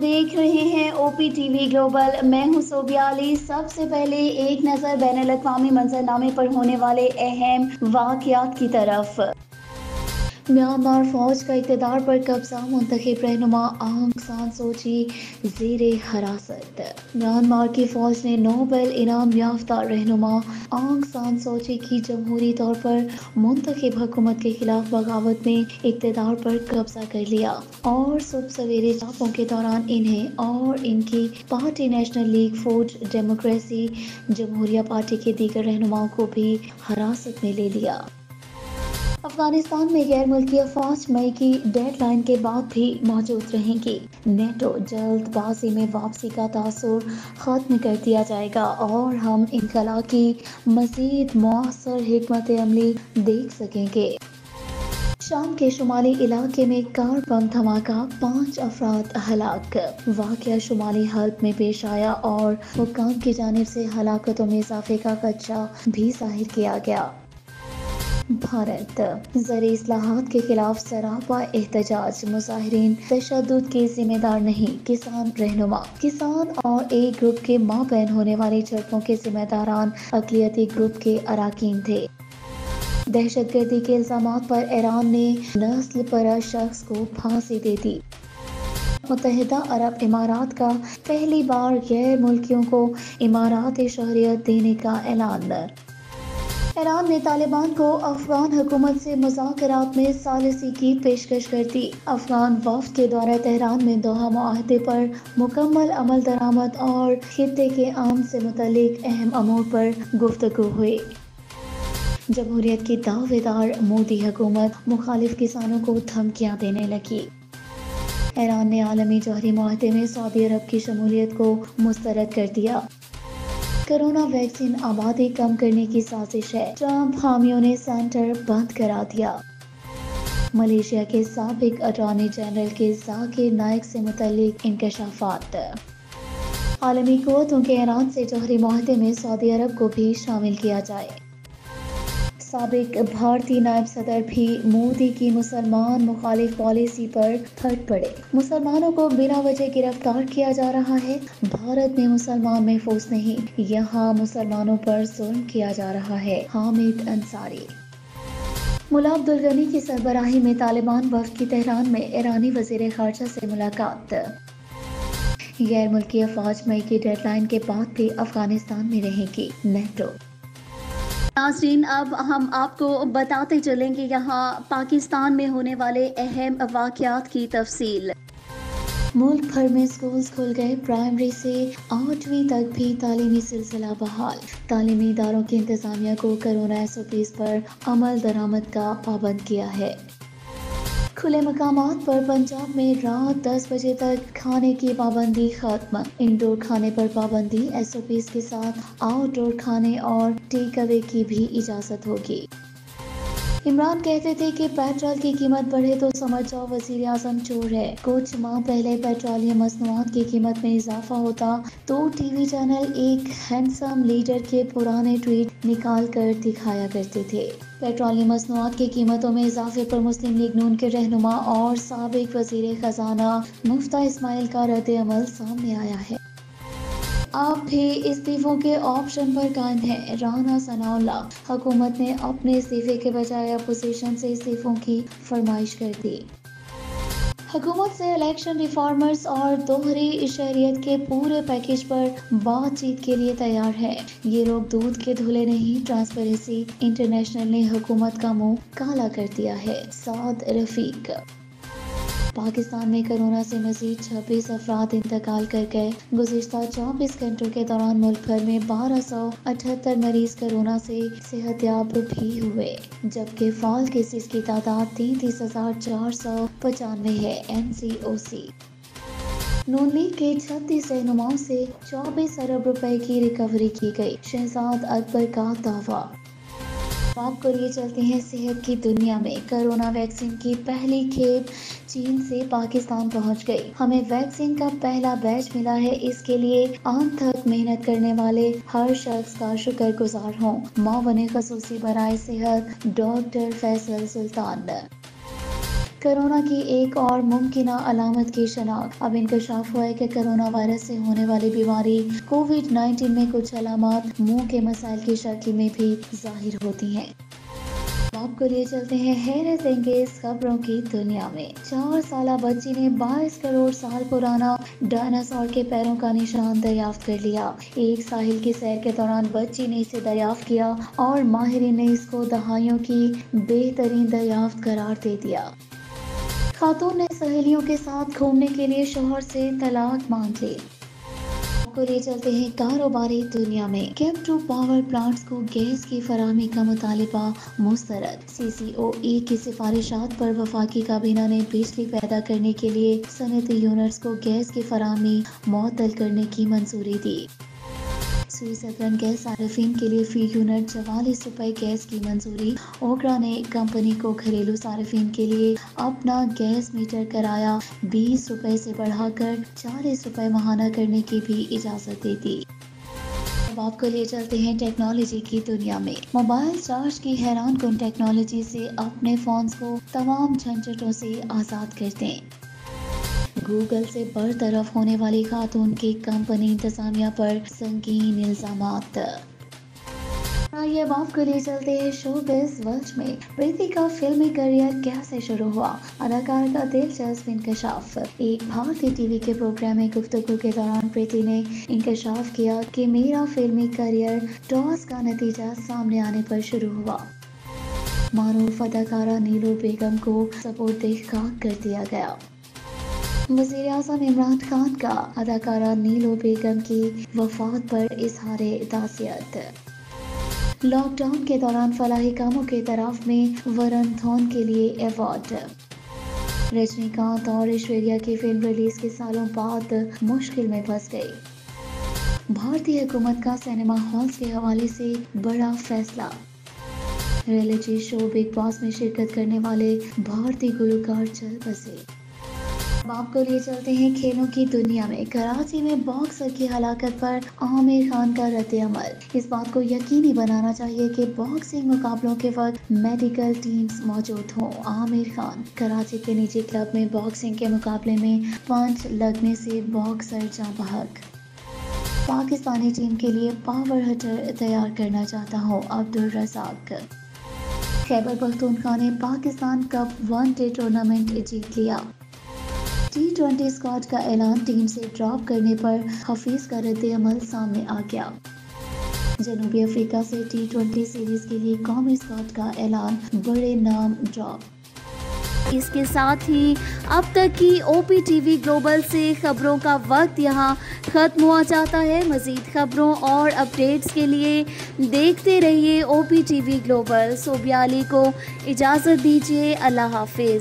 دیکھ رہے ہیں او پی ٹی وی گلوبل۔ میں ہوں صوبیالی سب سے پہلے ایک نظر بین الاقوامی منظر نامے پر ہونے والے اہم واقعات کی طرف۔ میانمار فوج کا اقتدار پر قبضہ منتخب رہنما آنگ سان سوچی زیر حراست۔ میانمار کی فوج نے نوبل انعام یافتہ رہنما آنگ سان سوچی کی جمہوری طور پر منتخب حکومت کے خلاف بغاوت میں اقتدار پر قبضہ کر لیا اور صبح سویرے چاپوں کے دوران انہیں اور ان کی پارٹی نیشنل لیگ فوج ڈیموکریسی جمہوریہ پارٹی کے دیگر رہنماؤں کو بھی حراست میں لے لیا۔ افغانستان میں غیر ملکی افواج مئی کی ڈیڈ لائن کے بعد بھی موجود رہیں گی۔ نیٹو جلد بازی میں واپسی کا تاثر ختم کر دیا جائے گا اور ہم انخلا کی مزید مؤثر حکمت عملی دیکھ سکیں گے۔ شام کے شمالی علاقے میں کار بم دھماکہ، پانچ افراد ہلاک۔ واقعہ شمالی حلب میں پیش آیا اور حکام کی جانب سے ہلاکتوں میں اضافے کا خدشہ بھی ظاہر کیا گیا۔ بھارت۔ زرعی اصلاحات کے خلاف سراپا احتجاج۔ مظاہرین تشدد کے ذمہ دار نہیں، کسان رہنما۔ کسان اور ایک گروپ کے ماں بہن ہونے والی جھڑپوں کے ذمہ داران اقلیتی گروپ کے اراکین تھے۔ دہشت گردی کے الزامات پر ایران نے نسل پرست شخص کو پھانسی دے دی۔ متحدہ عرب امارات کا پہلی بار غیر ملکیوں کو امارات شہریت دینے کا اعلان۔ ایران نے طالبان کو افغان حکومت سے مذاکرات میں ثالثی کی پیشکش کر دی افغان وفد کے دورہ تہران میں دوحہ معاہدے پر مکمل عمل درآمد اور خطے کے عام سے متعلق اہم امور پر گفتگو ہوئی۔ جمہوریت کی دعوے دار مودی حکومت مخالف کسانوں کو دھمکیاں دینے لگی۔ ایران نے عالمی جوہری معاہدے میں سعودی عرب کی شمولیت کو مسترد کر دیا۔ کرونا ویکسین آبادی کم کرنے کی سازش ہے۔ ٹرمپ حامیوں نے سینٹر بند کرا دیا۔ ملیشیا کے سابق اٹارنی جنرل کے ذاکر نائک سے متعلق انکشافات۔ عالمی قوتوں کے ایران سے جوہری معاہدے میں سعودی عرب کو بھی شامل کیا جائے۔ سابق بھارتی نائب صدر بھی مودی کی مسلمان مخالف پالیسی پر پھٹ پڑے۔ مسلمانوں کو بنا وجہ گرفتار کیا جا رہا ہے۔ بھارت میں مسلمان محفوظ نہیں، یہاں مسلمانوں پر ظلم کیا جا رہا ہے۔ حامد انصاری۔ ملا عبدالغنی کی سربراہی میں طالبان وفد کی تہران میں ایرانی وزیر خارجہ سے ملاقات۔ غیر ملکی افواج مئی کی ڈیڈ لائن کے بعد بھی افغانستان میں رہے گی۔ نیٹو۔ ناظرین، اب ہم آپ کو بتاتے چلیں گے یہاں پاکستان میں ہونے والے اہم واقعات کی تفصیل۔ ملک بھر میں سکولز کھل گئے پرائمری سے، آٹھویں تک بھی تعلیمی سلسلہ بحال۔ تعلیمی اداروں کی انتظامیہ کو کرونا ایس او پیز پر عمل درآمد کا پابند کیا ہے۔ کھلے مقامات پر پنجاب میں رات دس بجے تک کھانے کی پابندی ختم۔ انڈور کھانے پر پابندی ایس او پیز کے ساتھ آؤٹ ڈور کھانے اور ٹیک اوے کی بھی اجازت ہوگی۔ عمران کہتے تھے کہ پیٹرول کی قیمت بڑھے تو سمجھ جاؤ وزیر اعظم چور ہے۔ کچھ ماہ پہلے پیٹرولیم مصنوعات کی قیمت میں اضافہ ہوتا تو ٹی وی چینل ایک ہینڈسم لیڈر کے پرانے ٹویٹ نکال کر دکھایا کرتے تھے۔ پیٹرولیم مصنوعات کی قیمتوں میں اضافے پر مسلم لیگ نون کے رہنما اور سابق وزیر خزانہ مفتہ اسماعیل کا رد عمل سامنے آیا ہے۔ آپ بھی استعفوں کے آپشن پر قائم ہیں۔ رانا ثناء اللہ حکومت نے اپنے استعفے کے بجائے اپوزیشن سے استعفوں کی فرمائش کر دی۔ حکومت سے الیکشن ریفارمرز اور دوہری شہریت کے پورے پیکج پر بات چیت کے لیے تیار ہے یہ لوگ دودھ کے دھلے نہیں ٹرانسپیرنسی انٹرنیشنل نے حکومت کا منہ کالا کر دیا ہے۔ سعد رفیق پاکستان میں کرونا سے مزید چھبیس افراد انتقال کر گئے۔ گزشتہ چوبیس گھنٹوں کے دوران ملک بھر میں بارہ سو اٹھہتر مریض کرونا سے صحت یاب بھی ہوئے، جبکہ فال کیسز کی تعداد تینتیس ہزار چار سو پچانوے ہے۔ این سی او سی۔ نون لیگ کے چھتیس رہنماؤں سے چوبیس ارب روپے کی ریکوری کی گئی۔ شہزاد اکبر کا دعویٰ۔ آپ کو چلتے ہیں صحت کی دنیا میں۔ کرونا ویکسین کی پہلی کھیپ چین سے پاکستان پہنچ گئی۔ ہمیں ویکسین کا پہلا بیچ ملا ہے۔ اس کے لیے آن تک محنت کرنے والے ہر شخص کا شکر گزار ہوں۔ معاون خصوصی برائے صحت، ڈاکٹر فیصل سلطان۔ کرونا کی ایک اور ممکنہ علامت کی شناخت۔ اب انکشاف ہوا ہے کہ کرونا وائرس سے ہونے والی بیماری کووڈ نائنٹین میں کچھ علامات منہ کے مسائل کی شکل میں بھی ظاہر ہوتی ہیں۔ آپ کو لیے چلتے ہیں حیرت انگیز خبروں کی دنیا میں۔ چار سالہ بچی نے بائیس کروڑ سال پرانا ڈائناسور کے پیروں کا نشان دریافت کر لیا۔ ایک ساحل کی سیر کے دوران بچی نے اسے دریافت کیا اور ماہرین نے اس کو دہائیوں کی بہترین دریافت قرار دے دیا۔ خاتون نے سہیلیوں کے ساتھ گھومنے کے لیے شوہر سے طلاق مانگ لی۔ کو لے چلتے ہیں کاروباری دنیا میں۔ کیپ ٹو پاور پلانٹس کو گیس کی فراہمی کا مطالبہ مسترد۔ سی سی او ای کی سفارشات پر وفاقی کابینہ نے بجلی پیدا کرنے کے لیے صنعتی یونٹس کو گیس کی فراہمی معطل کرنے کی منظوری دی۔ سوئسرلینڈ گیس صارفین کے لیے فی یونٹ چوالیس روپے گیس کی منظوری۔ اوگرا نے کمپنی کو گھریلو صارفین کے لیے اپنا گیس میٹر کرایہ بیس روپے سے بڑھا کر چالیس روپے ماہانہ کرنے کی بھی اجازت دے دی۔ اب آپ کو لے چلتے ہیں ٹیکنالوجی کی دنیا میں۔ موبائل چارج کی حیران کن ٹیکنالوجی سے اپنے فونز کو تمام جھنجھٹوں سے آزاد کر دیں۔ گوگل سے برطرف ہونے والی خاتون کی کمپنی انتظامیہ پر سنگین الزامات۔ یہ آپ کو لے چلتے ہیں شو بیس ورلڈ میں۔ پریتی کا فلمی کریئر کیسے شروع ہوا؟ اداکار کا دلچسپ انکشاف۔ ایک بھارتی ٹی وی کے پروگرام میں گفتگو کے دوران پریتی نے انکشاف کیا کہ میرا فلمی کریئر ٹاس کا نتیجہ سامنے آنے پر شروع ہوا۔ معروف اداکارہ نیلو بیگم کو سپورٹ دیکھ کر دیا گیا۔ وزیر اعظم عمران خان کا اداکارہ نیلو بیگم کی وفات پر اظہار تعزیت لاک ڈاؤن کے دوران فلاحی کاموں کے طرف میں ورن تھون کے لیے ایوارڈ۔ رجنی کانت اور ایشوریا کی فلم ریلیز کے سالوں بعد مشکل میں پھنس گئی۔ بھارتی حکومت کا سینما ہالز کے حوالے سے بڑا فیصلہ۔ ریئلٹی شو بگ باس میں شرکت کرنے والے بھارتی گلوکار چل بسے آپ کو لیے چلتے ہیں کھیلوں کی دنیا میں۔ کراچی میں باکسر کی ہلاکت پر عامر خان کا رد عمل۔ اس بات کو یقینی بنانا چاہیے کہ باکسنگ مقابلوں کے وقت میڈیکل ٹیمز موجود ہوں۔ عامر خان کراچی کے نجی کلب میں باکسنگ کے مقابلے میں پانچ لگنے سے باکسر جاں بحق۔ پاکستانی ٹیم کے لیے پاور ہٹر تیار کرنا چاہتا ہوں عبد الرزاق خیبر پختونخوا نے Pakistan cup one day tournament جیت لیا۔ ٹی ٹوینٹی اسکواڈ کا اعلان ٹیم سے ڈراپ کرنے پر حفیظ کا رد عمل سامنے آ گیا۔ جنوبی افریقہ سے ٹی ٹوینٹی سیریز کے لیے قومی اسکواڈ کا اعلان بڑے نام ڈراپ۔ اس کے ساتھ ہی اب تک کی او پی ٹی وی گلوبل سے خبروں کا وقت یہاں ختم ہوا جاتا ہے۔ مزید خبروں اور اپڈیٹس کے لیے دیکھتے رہیے او پی ٹی وی گلوبل۔ سوبیالی کو اجازت دیجیے۔ اللہ حافظ۔